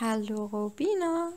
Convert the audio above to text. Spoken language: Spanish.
Hallo Robina.